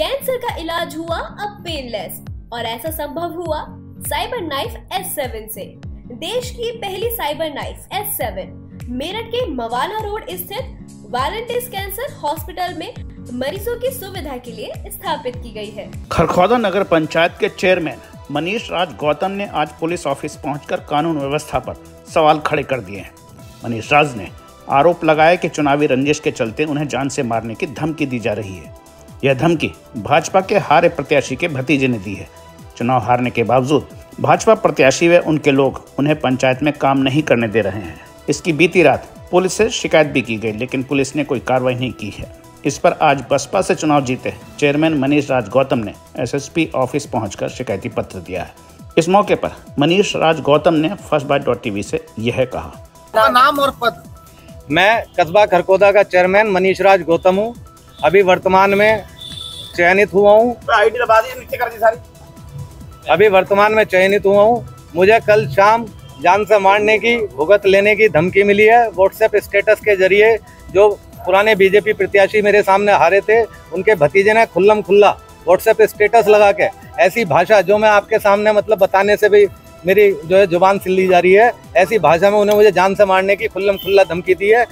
Cancer का इलाज हुआ अब पेनलेस और ऐसा संभव हुआ साइबर नाइफ S7 से। देश की पहली साइबर नाइफ S7 मेरठ के मवाना रोड स्थित वालंटिस कैंसर हॉस्पिटल में मरीजों की सुविधा के लिए स्थापित की गई है। खरखौदा नगर पंचायत के चेयरमैन मनीष राज गौतम ने आज पुलिस ऑफ़िस पहुंचकर कानून व्यवस्था पर सवाल खड़े कर दिए हैं। मनीष राज ने आरोप लगाया कि चुनावी रंजिश के चलते उन्हें जान से मारने की धमकी दी जा रही है। यह धमकी भाजपा के हारे प्रत्याशी के भतीजे ने दी है। चुनाव हारने के बावजूद भाजपा प्रत्याशी व उनके लोग उन्हें पंचायत में काम नहीं करने दे रहे हैं। इसकी बीती रात पुलिस से शिकायत भी की गई लेकिन पुलिस ने कोई कार्रवाई नहीं की है। इस पर आज बसपा से चुनाव जीते चेयरमैन मनीष राज गौतम ने एसएसपी ऑफ़िस पहुंचकर शिकायती पत्र दिया है। इस मौके पर मनीष राज गौतम ने फ़र्स्ट बाइट डॉट टीवी से यह कहा। नाम और पद। मैं कस्बा खरकोदा का चेयरमैन मनीष राज गौतम हूँ। अभी वर्तमान में चयनित हुआ हूँ। आईडी दबा दी नीचे कर दी सारी। अभी वर्तमान में चयनित हुआ हूँ। मुझे कल शाम जान से मारने की भुगत लेने की धमकी मिली है। व्हाट्सएप स्टेटस के ज़रिए जो पुराने बीजेपी प्रत्याशी मेरे सामने हारे थे उनके भतीजे ने खुल्लम खुल्ला व्हाट्सएप स्टेटस लगा के ऐसी भाषा जो मैं आपके सामने मतलब बताने से भी मेरी जो है ज़ुबान सिल्ली जा रही है ऐसी भाषा में उन्हें मुझे जान से मारने की खुल्लम खुल्ला धमकी दी है।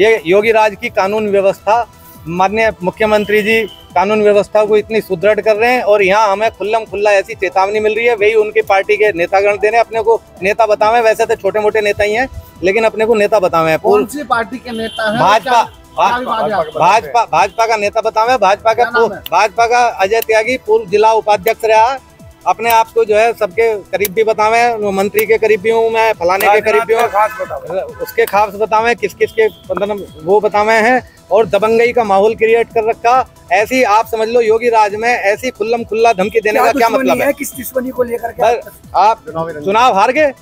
ये योगी राज की कानून व्यवस्था माननीय मुख्यमंत्री जी कानून व्यवस्था को इतनी सुदृढ़ कर रहे हैं और यहाँ हमें खुल्लम खुल्ला ऐसी चेतावनी मिल रही है। वही उनकी पार्टी के नेतागण दे रहे हैं। अपने को नेता बतावे। वैसे तो छोटे मोटे नेता ही हैं लेकिन अपने को नेता बतावे। हैं कौन सी पार्टी के नेता हैं? भाजपा? भाजपा भाजपा का नेता बतावे। भाजपा का भाजपा का अजय त्यागी पूर्व जिला उपाध्यक्ष रहा। अपने आप को जो है सबके करीब भी बतावे। मंत्री के करीब भी हूँ मैं फलाने के करीब भी हूँ। उसके खास बतावे। किस किस के मतलब वो बतावे हैं। और दबंगई का माहौल क्रिएट कर रखा। ऐसी आप समझ लो योगी राज में ऐसी खुल्लम खुल्ला धमकी देने का क्या मतलब है? किस दुश्मनी को लेकर आप चुनाव हार गए।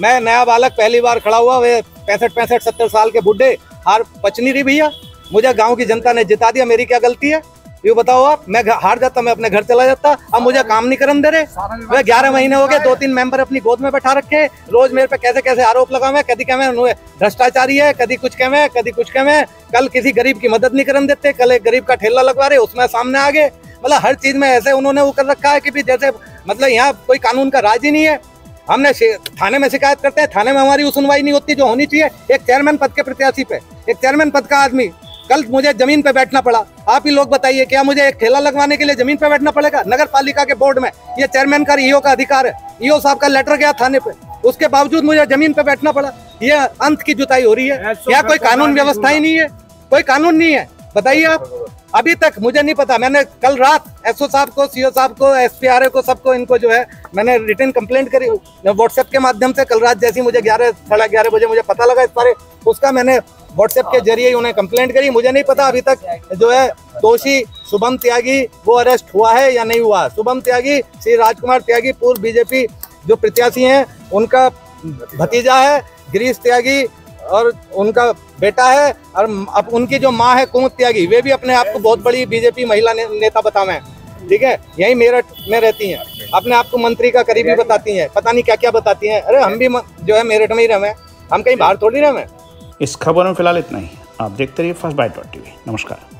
मैं नया बालक पहली बार खड़ा हुआ वे पैंसठ पैंसठ सत्तर साल के बुढ़े। हार पचनी रही भैया। मुझे गाँव की जनता ने जिता दिया मेरी क्या गलती है? ये बताओ आप, मैं हार जाता, मैं अपने घर चला जाता, अब मुझे काम नहीं करन दे रहे। मैं ग्यारह महीने हो गए दो तीन मेंबर अपनी गोद में बैठा रखे रोज मेरे पे कैसे कैसे आरोप लगा हुए कदी कहे भ्रष्टाचारी है, कभी कुछ कहे कभी कुछ कहे कल किसी गरीब की मदद नहीं करन देते, कल एक गरीब का ठेला लगवा रहे, उसमें सामने आ गए। मतलब हर चीज़ में ऐसे उन्होंने वो कर रखा है कि जैसे मतलब यहाँ कोई कानून का राज ही नहीं है। हमने थाने में शिकायत करते हैं, थाने में हमारी वो सुनवाई नहीं होती जो होनी चाहिए। एक चेयरमैन पद के प्रत्याशी पे, एक चेयरमैन पद का आदमी कल मुझे ज़मीन पे बैठना पड़ा। आप ही लोग बताइए क्या मुझे एक ठेला लगवाने के लिए ज़मीन पे बैठना पड़ेगा? नगर पालिका के बोर्ड में। ये चेयरमैन का ईओ का अधिकार है। ईओ साहब का लेटर गया थाने पे। उसके बावजूद मुझे ज़मीन पे बैठना पड़ा। ये अंत की जुताई हो रही है। यहाँ कोई कानून व्यवस्था ही नहीं है। कोई कानून नहीं है। बताइए आप। अभी तक मुझे नहीं पता। मैंने कल रात एसओ साहब को सीओ साहब को एसपीआरए को सबको इनको जो है मैंने रिटर्न कंप्लेंट करी। व्हाट्सएप के माध्यम से कल रात जैसी मुझे ग्यारह साढ़े ग्यारह बजे मुझे पता लगा इस बारे। उसका मैंने व्हाट्सएप के ज़रिए उन्हें कंप्लेंट करी। मुझे नहीं पता अभी तक जो है दोषी शुभम त्यागी वो अरेस्ट हुआ है या नहीं हुआ। शुभम त्यागी श्री राजकुमार त्यागी पूर्व बीजेपी जो प्रत्याशी हैं उनका भतीजा है गिरीश त्यागी और उनका बेटा है और अब उनकी जो माँ है कुमुद त्यागी वे भी अपने आप को बहुत बड़ी बीजेपी महिला ने, नेता बतावे हैं ठीक है? यही मेरठ में रहती हैं। अपने आप को मंत्री का करीबी बताती हैं। पता नहीं क्या क्या बताती हैं। अरे हम भी जो है मेरठ में ही रहे हम कहीं बाहर थोड़ी रहे इस खबर में फ़िलहाल इतना ही। आप देखते रहिए फ़र्स्ट बाइट डॉट टीवी नमस्कार।